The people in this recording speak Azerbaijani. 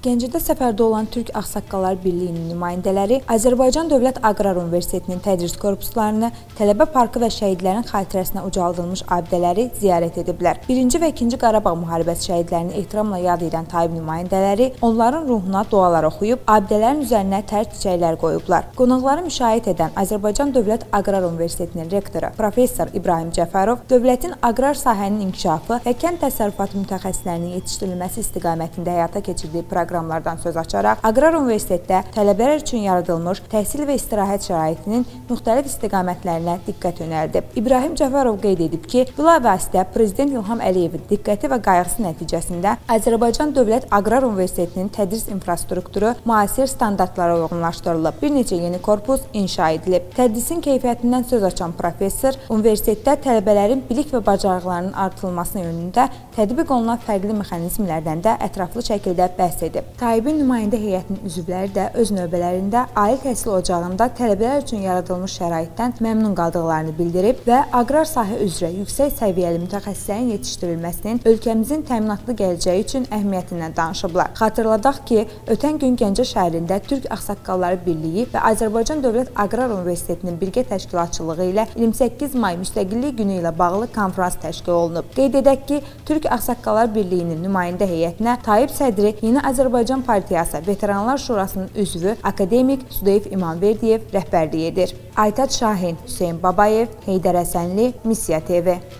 Gəncədə səfərdə olan Türk Ağsaqqallar Birliyinin nümayəndələri Azərbaycan Dövlət Aqrar Universitetinin tədris korpuslarını, tələbə parkı və şəhidlərin xatirəsinə ucaldılmış abidələri ziyarət ediblər. 1-ci və 2-ci Qarabağ müharibəsi şəhidlərini ehtiramla yad edən Taib nümayəndələri onların ruhuna dualar oxuyub, abidələrin üzərinə tər çiçəklər qoyublar. Qonaqları müşahidə edən Azərbaycan Dövlət Aqrar Universitetinin rektoru professor İbrahim Cəfərov dövlətin aqrar sahənin inkişafı və kənd təsərrüfatı mütəxəssislərinin yetişdirilməsi istiqamətində həyata keçirdiyi proqram proqramlardan söz açaraq Aqrar Universitetdə tələbələr üçün yaradılmış təhsil və istirahət şəraitinin müxtəlif istiqamətlərinə diqqət yönəldib. İbrahim Cəfərov qeyd edib ki, bilavasitə Prezident İlham Əliyevin diqqəti və qayğısı nəticəsində Azərbaycan Dövlət Aqrar Universitetinin tədris infrastrukturu müasir standartlara uyğunlaşdırılıb. Bir neçə yeni korpus inşa edilib. Tədrisin keyfiyyətindən söz açan professor universitetdə tələbələrin bilik və bacarıqlarının artırılması yönündə tətbiq olunan fərqli mexanizmlərdən də ətraflı şəkildə bəhs edib. Taibin nümayəndə heyətinin üzvləri də öz növbələrində ali təhsil ocağında tələbələr üçün yaradılmış şəraitdən məmnun qaldıqlarını bildirib və aqrar sahə üzrə yüksək səviyyəli mütəxəssislərin yetişdirilməsinin ölkəmizin təminatlı gələcəyi üçün əhəmiyyətindən danışıblar. Xatırladaq ki, ötən gün Gəncə şəhərində Türk Ağsaqqalları Birliyi və Azərbaycan Dövlət Aqrar Universitetinin birgə təşkilatçılığı ilə 28 may Müstəqillik günü ilə bağlı konfrans təşkil olunub. Qeyd edək ki, Türk Ağsaqqallar Birliyinin nümayəndə heyətinə Taib sədri Yeni Azərbaycan Azərbaycan Partiyası Veteranlar Şurasının üzvü akademik Sudeyv İmamverdiyev rəhbərlik edir. Aytat Şahin, Hüseyn Babayev, Heydər Həsənli, Missiya TV.